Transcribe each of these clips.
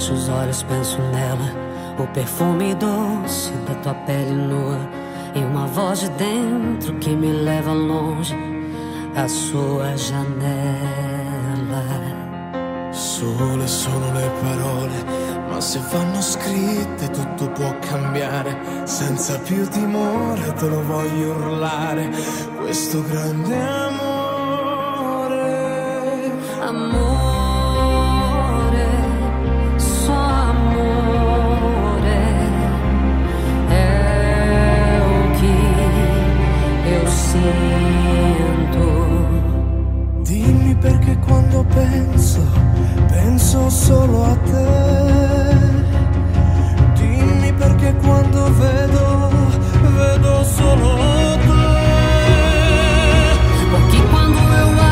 fecho os olhos, penso nela. O perfume doce da tua pele nua. E uma voz de dentro que me leva longe. A sua janela. Sole sono le parole, ma se vanno scritte tutto può cambiare. Senza più timore te lo voglio urlare. Questo grande amore. Amore. Dimmi perché quando penso, penso solo a te. Dimmi perché quando vedo, vedo solo te. Porque quando eu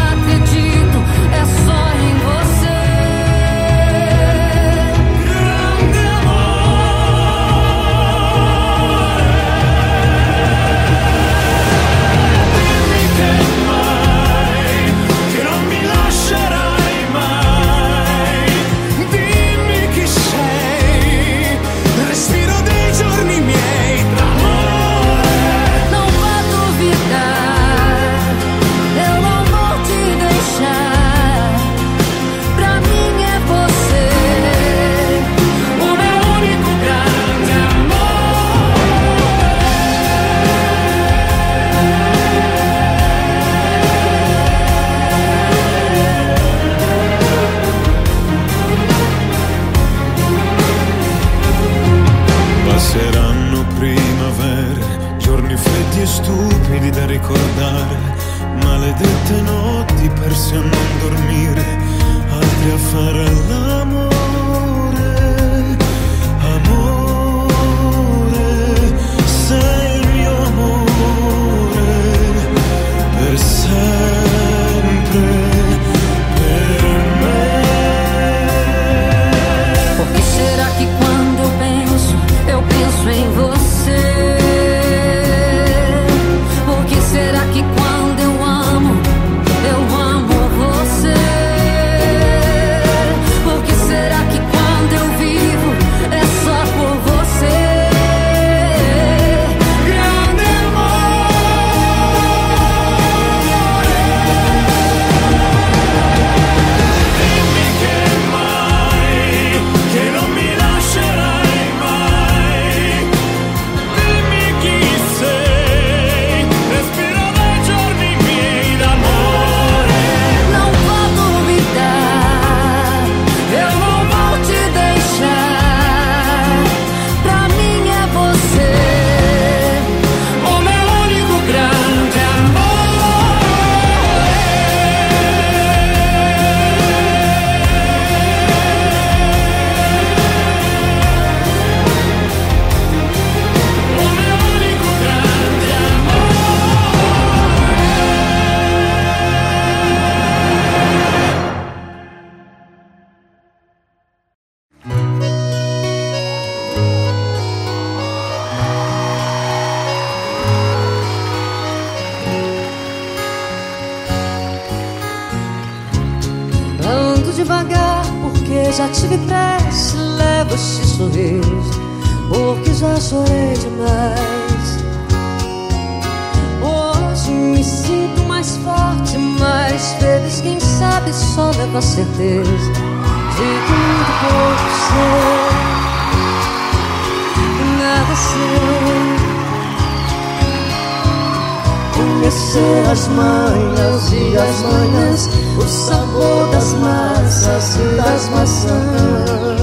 o sabor das massas e das maçãs.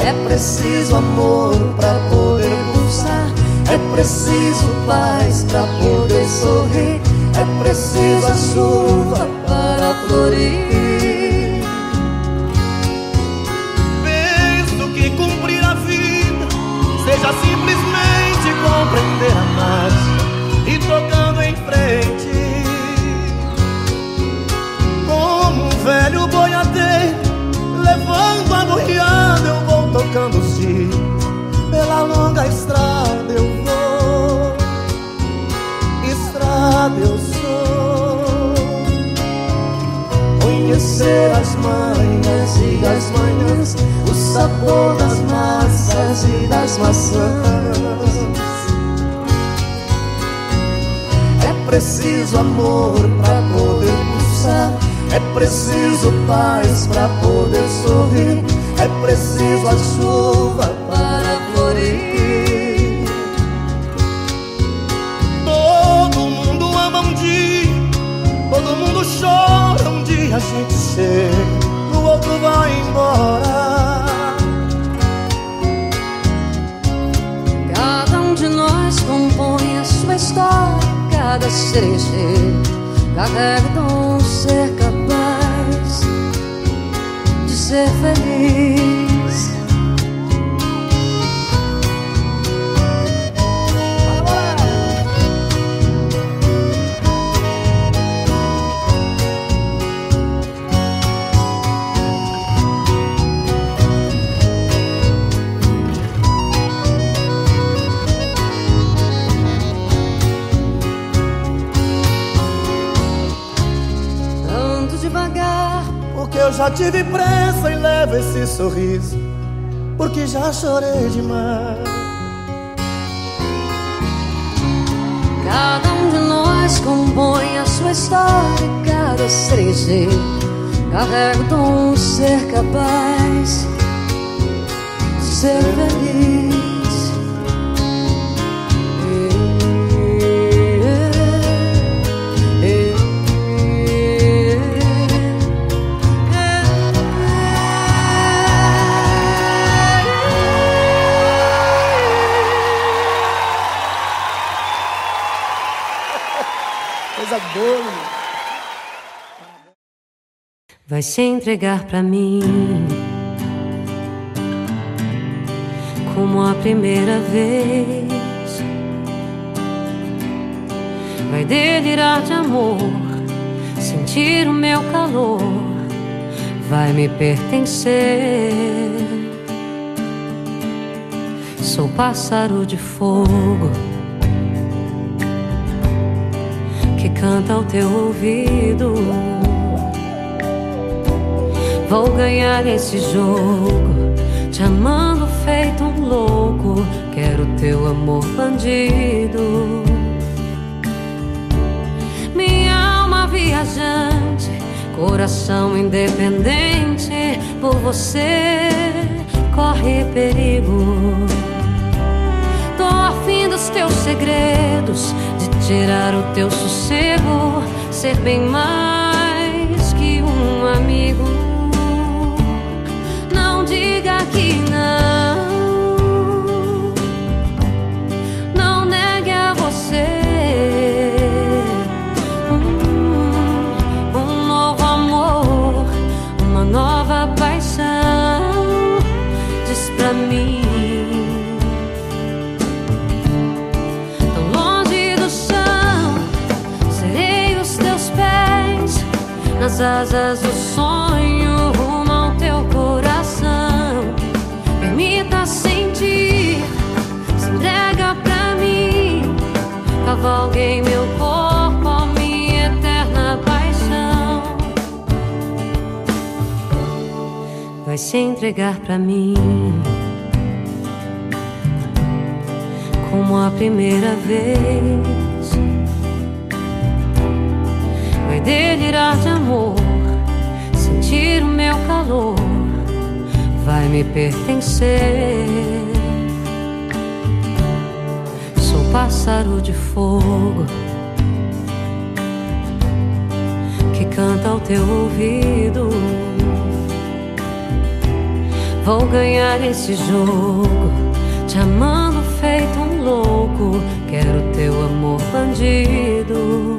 É preciso amor para poder pulsar, é preciso paz para poder sorrir, é preciso a chuva para florir. Penso que cumprir a vida seja simplesmente compreender multiplicando-se. Pela longa estrada eu vou, estrada eu sou. Conhecer as manhãs e as manhãs, o sabor das massas e das maçãs. É preciso amor para poder pulsar, é preciso paz para poder sorrir. É preciso a chuva para florir. Todo mundo ama um dia, todo mundo chora um dia a gente chega, no outro vai embora. Cada um de nós compõe a sua história, cada cerejeiro carrega o ser capaz de ser já tive pressa e levo esse sorriso. Porque já chorei demais. cada um de nós compõe a sua história, cada cerejeiro carrega o dom ser capaz de ser feliz. Vai se entregar pra mim como a primeira vez. Vai delirar de amor, sentir o meu calor, vai me pertencer. Sou pássaro de fogo que canta ao teu ouvido. Vou ganhar esse jogo, te amando feito um louco. Quero teu amor bandido. Minha alma viajante, coração independente. Por você corre perigo. Tô afim dos teus segredos, de tirar o teu sossego, ser bem mais que um amigo. Que não, não negue a você um, novo amor, uma nova paixão. Diz pra mim. Nas asas do Meu corpo minha eterna paixão. Vai se entregar pra mim. como a primeira vez. Vai delirar de amor, sentir o meu calor, vai me pertencer. Pássaro de fogo que canta ao teu ouvido. Vou ganhar esse jogo, te amando feito um louco. Quero teu amor bandido.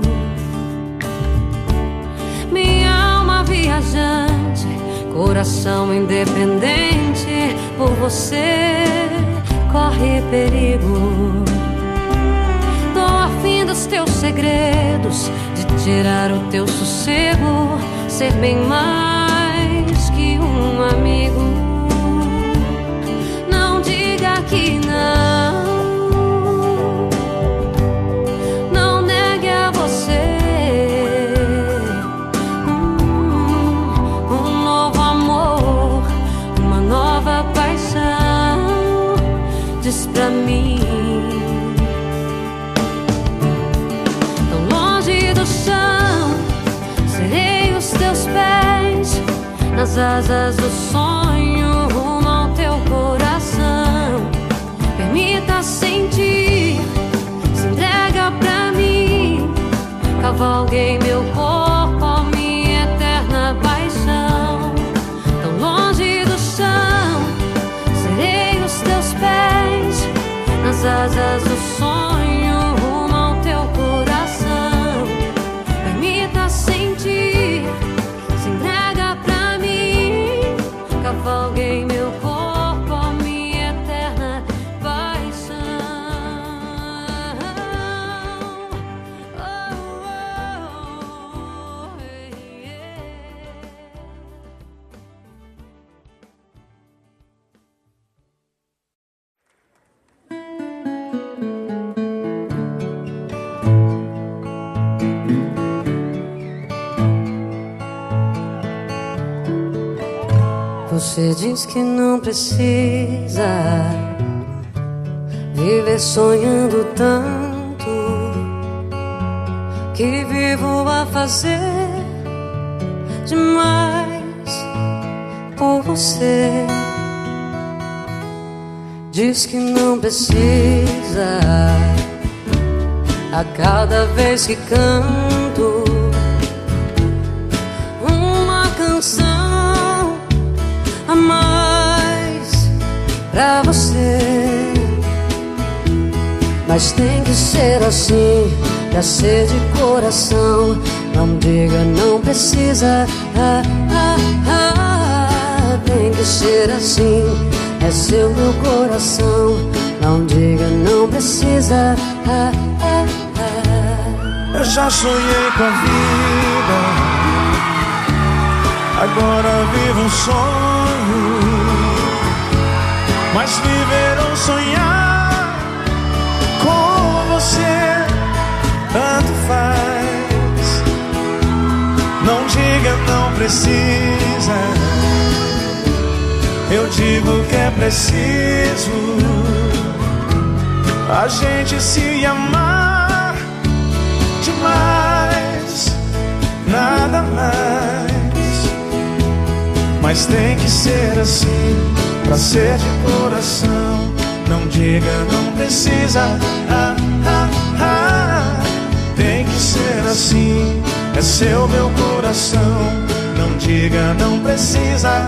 Minha alma viajante, coração independente. Por você corre perigo. Teus segredos, de tirar o teu sossego, ser bem mais que um amigo. Nas asas do sonho rumo ao teu coração. Permita sentir, se entrega pra mim. Cavalguei meu corpo, a minha eterna paixão. Tão longe do chão, serei os teus pés nas asas do sonho diz que não precisa viver sonhando tanto que vivo a fazer demais por você. Diz que não precisa a cada vez que canto uma canção pra você. Mas tem que ser assim, pra ser de coração. Não diga, não precisa. Ah, ah, ah. Tem que ser assim, é seu meu coração. Não diga, não precisa. Ah, ah, ah. Eu já sonhei com a vida, agora vivo um sonho. Mas viver ou sonhar com você, tanto faz. Não diga, não precisa. Eu digo que é preciso a gente se amar demais, nada mais. Mas tem que ser assim, pra ser de coração. Não diga, não precisa. Ah, ah, ah. Tem que ser assim, é seu meu coração. Não diga, não precisa.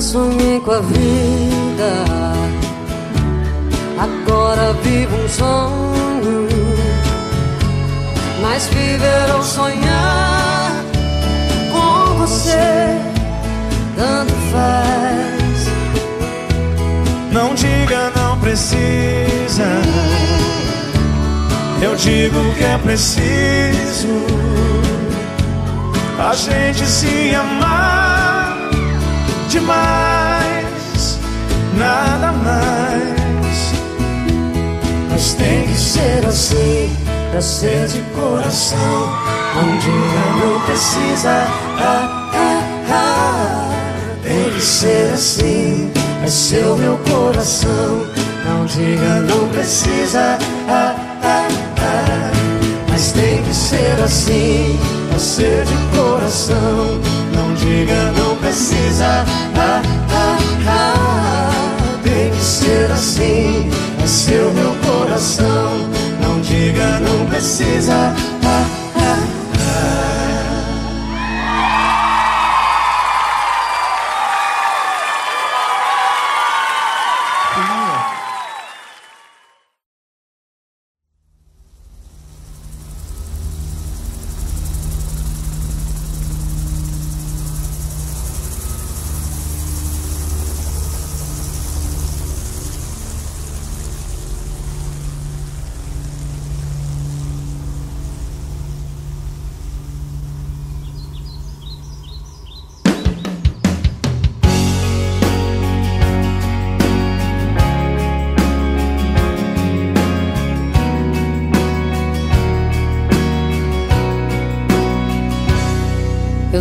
Sonhei com a vida, agora vivo um sonho. Mas viver ou sonhar com você, tanto faz. Não diga, não precisa. Eu digo que é preciso a gente se amar demais, nada mais. Mas tem que ser assim, pra ser de coração. Não diga, não precisa. Ah, ah, ah. Tem que ser assim, é seu meu coração. Não diga, não precisa. Ah, ah, ah. Mas tem que ser assim, pra ser de coração. Não diga, não precisa. Ah, ah, ah. Tem que ser assim, é seu meu coração. Não diga, não precisa.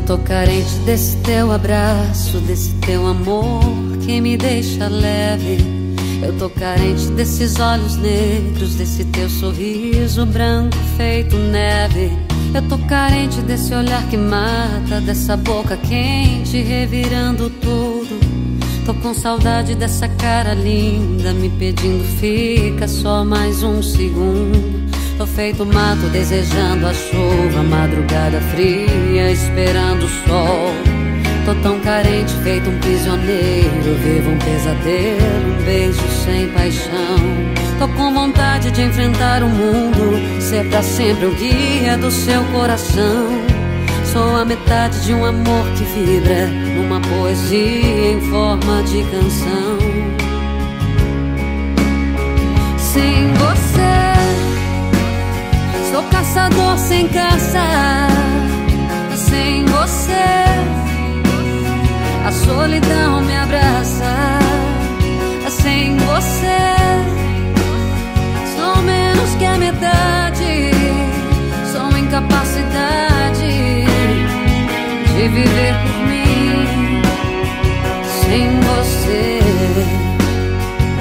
Tô carente desse teu abraço, desse teu amor que me deixa leve. Eu tô carente desses olhos negros, desse teu sorriso branco feito neve. Eu tô carente desse olhar que mata, dessa boca quente revirando tudo. Tô com saudade dessa cara linda, me pedindo fica só mais um segundo. Tô feito mato desejando a chuva, madrugada fria, esperando o sol. Tô tão carente, feito um prisioneiro, vivo um pesadelo, um beijo sem paixão. Tô com vontade de enfrentar o mundo, ser pra sempre o guia do seu coração. Sou a metade de um amor que vibra numa poesia em forma de canção. Sem você. Sou caçador sem caça, sem você. A solidão me abraça, sem você. Sou menos que a metade, sou incapacidade de viver por mim. Sem você,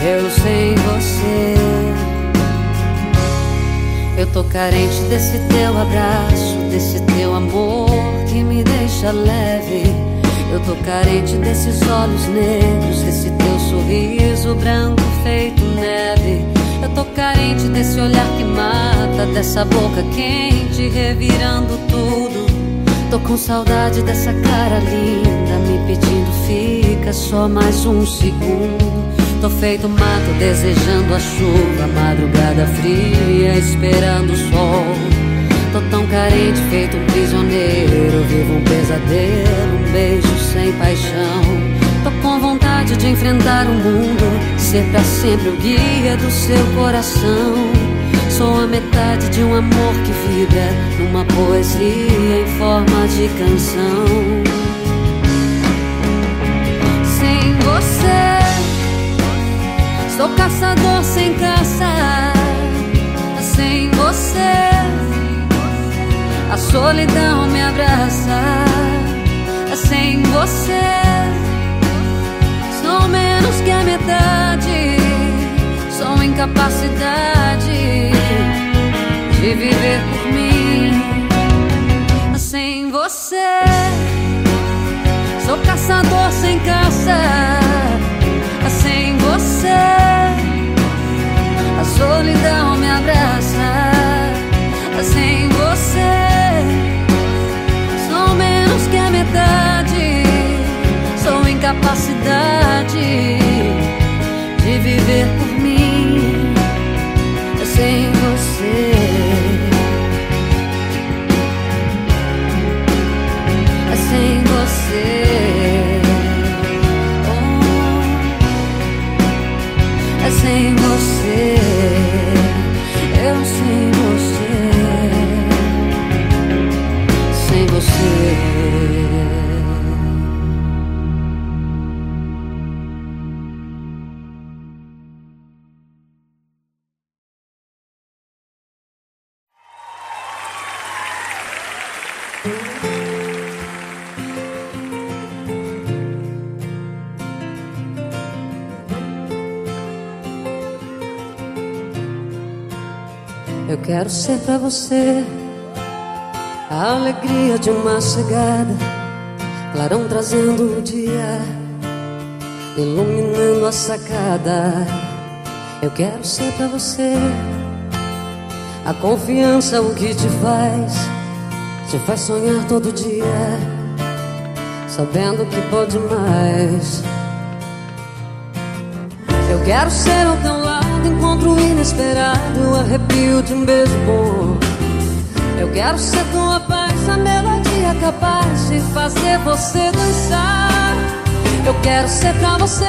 eu sem você. Eu tô carente desse teu abraço, desse teu amor que me deixa leve. Eu tô carente desses olhos negros, desse teu sorriso branco feito neve. Eu tô carente desse olhar que mata, dessa boca quente revirando tudo. Tô com saudade dessa cara linda, me pedindo fica só mais um segundo. Tô feito mato desejando a chuva, madrugada fria, esperando o sol. Tô tão carente, feito um prisioneiro, vivo um pesadelo, um beijo sem paixão. Tô com vontade de enfrentar o mundo, ser pra sempre o guia do seu coração. Sou a metade de um amor que vibra numa poesia em forma de canção. Sem você. Sou caçador sem caça, sem você. A solidão me abraça, sem você. Sou menos que a metade, sou incapacidade de viver por mim. Sem você, sou caçador sem caça você. A solidão me abraça. Sem você, sou menos que a metade. Sou incapacidade de viver por quero ser pra você a alegria de uma chegada, clarão trazendo o dia, iluminando a sacada. Eu quero ser pra você a confiança, o que te faz, te faz sonhar todo dia, sabendo que pode mais. Quero ser ao teu lado encontro inesperado, arrepio de um beijo bom. Eu quero ser tua paz, a melodia capaz de fazer você dançar. Eu quero ser pra você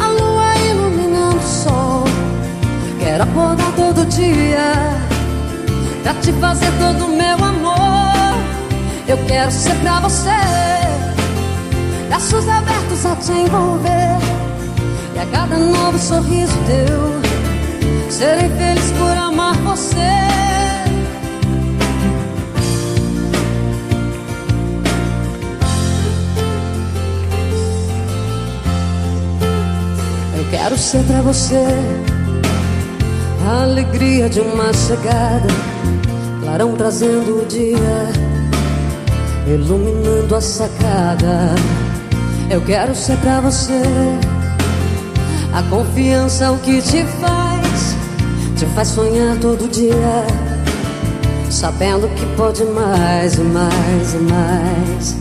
a lua iluminando o sol. Quero acordar todo dia pra te fazer todo o meu amor. Eu quero ser pra você braços abertos a te envolver. E a cada novo sorriso teu, serei feliz por amar você. Eu Quero ser pra você a alegria de uma chegada, clarão trazendo o dia, iluminando a sacada. Eu quero ser pra você a confiança, o que te faz, te faz sonhar todo dia, sabendo que pode mais e mais e mais.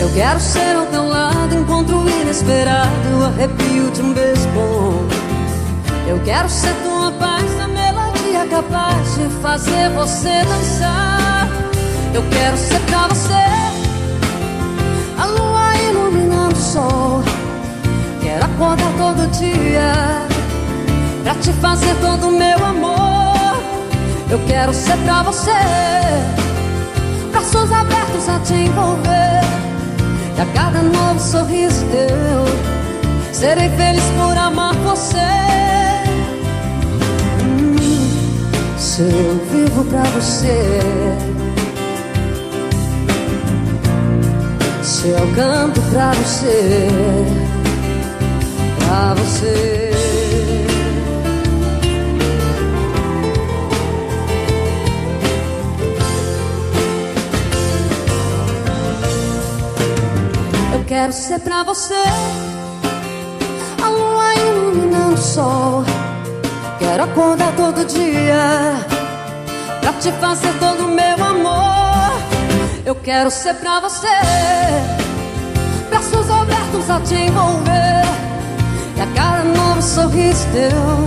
Eu quero ser ao teu lado, encontro inesperado, arrepio de um beijo bom. Eu quero ser tua paz, a melodia capaz de fazer você dançar. Eu quero ser pra você a lua iluminando o sol. Quero acordar todo dia pra te fazer todo meu amor. Eu quero ser pra você, braços abertos a te envolver. E a cada novo sorriso teu, serei feliz por amar você. Hum, se eu vivo pra você. Se eu canto pra você, você. Eu quero ser pra você a lua iluminando o sol. Quero acordar todo dia pra te fazer todo o meu amor. Eu quero ser pra você, braços abertos a te envolver. E a cada novo sorriso teu,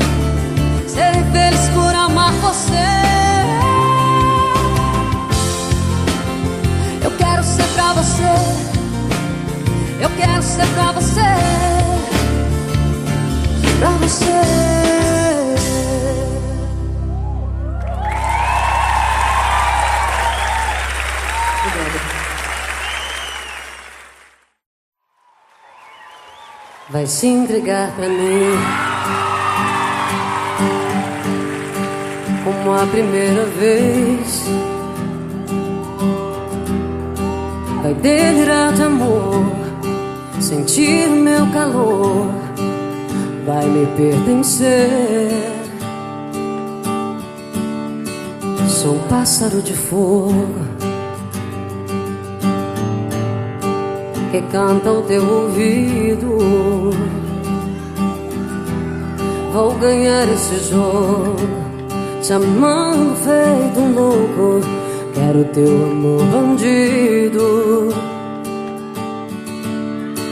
serei feliz por amar você. Eu quero ser pra você, eu quero ser pra você, pra você. Vai se entregar pra mim como a primeira vez. Vai delirar de amor, sentir meu calor, vai me pertencer. Sou um pássaro de fogo. Que canta ao teu ouvido. Vou ganhar esse jogo, te amando feito um louco. Quero teu amor bandido.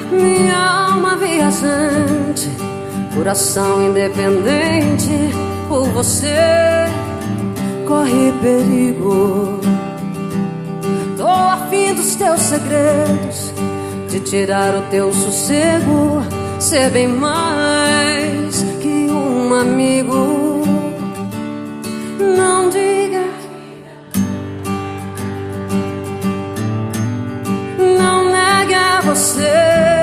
Minha alma viajante, coração independente. Por você corre perigo. Tô afim dos teus segredos de tirar o teu sossego, ser bem mais que um amigo. Não diga, não negue a você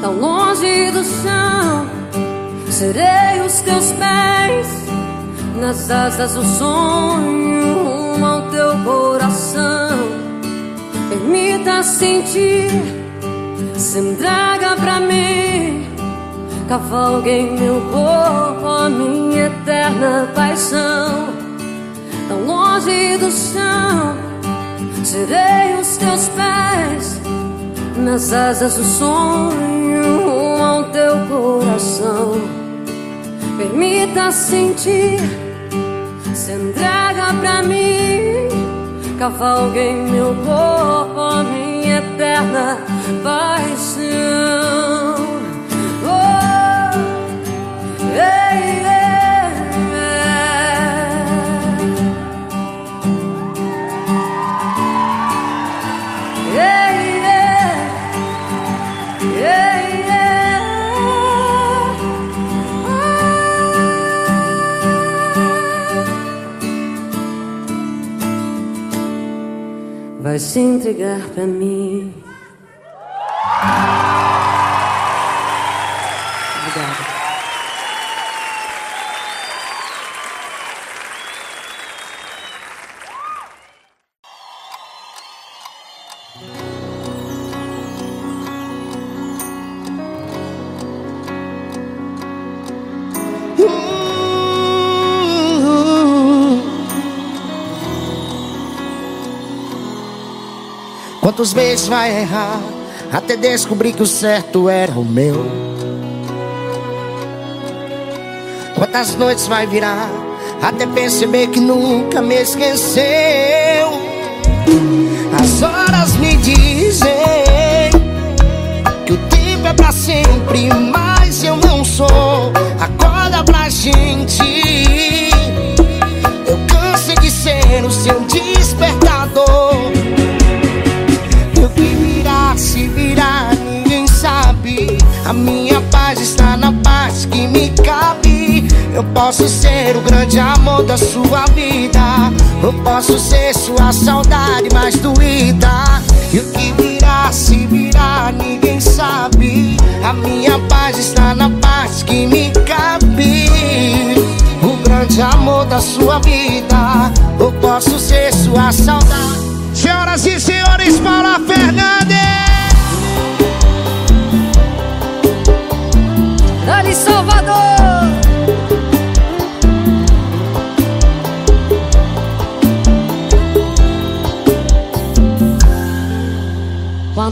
tão longe do chão. Serei os teus pés nas asas do sonho rumo ao teu coração. Permita sentir, se entrega pra mim. Cavalgue em meu corpo a minha eterna paixão. Tão longe do chão, serei os teus pés nas asas do sonho ao teu coração. Permita sentir, se entrega pra mim. Cavalgue em meu corpo a minha eterna paixão. Se entregar pra mim. Quantos vezes vai errar até descobrir que o certo era o meu? Quantas noites vai virar até perceber que nunca me esqueceu? As horas me dizem que o tempo é pra sempre, mas eu não sou. Acorda pra gente. Eu cansei de ser o seu despertador. A minha paz está na paz que me cabe. Eu posso ser o grande amor da sua vida. Eu posso ser sua saudade mais doída. E o que virá, se virá, ninguém sabe. A minha paz está na paz que me cabe. O grande amor da sua vida. Eu posso ser sua saudade. Senhoras e senhores,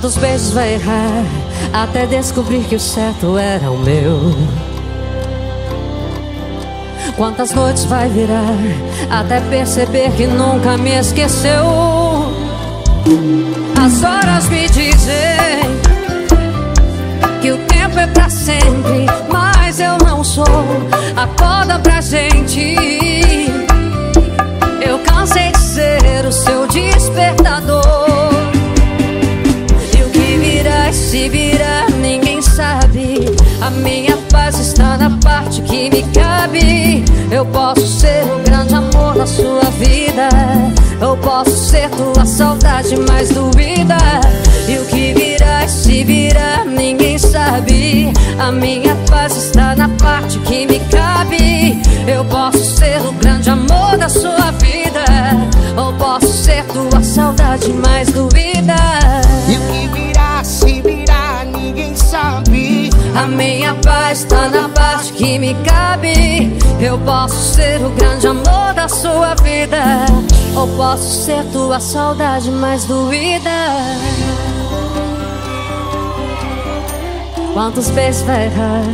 Quantos beijos vai errar até descobrir que o certo era o meu? Quantas noites vai virar até perceber que nunca me esqueceu? As horas me dizem que o tempo é pra sempre, mas eu não sou. Acorda pra gente. Eu cansei de ser o seu despertador. Virá e se virá, ninguém sabe. A minha paz está na parte que me cabe. Eu posso ser o grande amor da sua vida. Eu posso ser tua saudade mais doída. E o que virá e se virá, ninguém sabe. A minha paz está na parte que me cabe. Eu posso ser o grande amor da sua vida. Eu posso ser tua saudade mais doída. A minha paz está na parte que me cabe. Eu posso ser o grande amor da sua vida. Ou posso ser tua saudade mais doída. Quantos beijos vai errar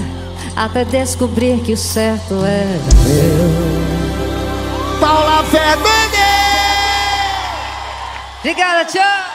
até descobrir que o certo é Paula Fernandes! Obrigada, tchau!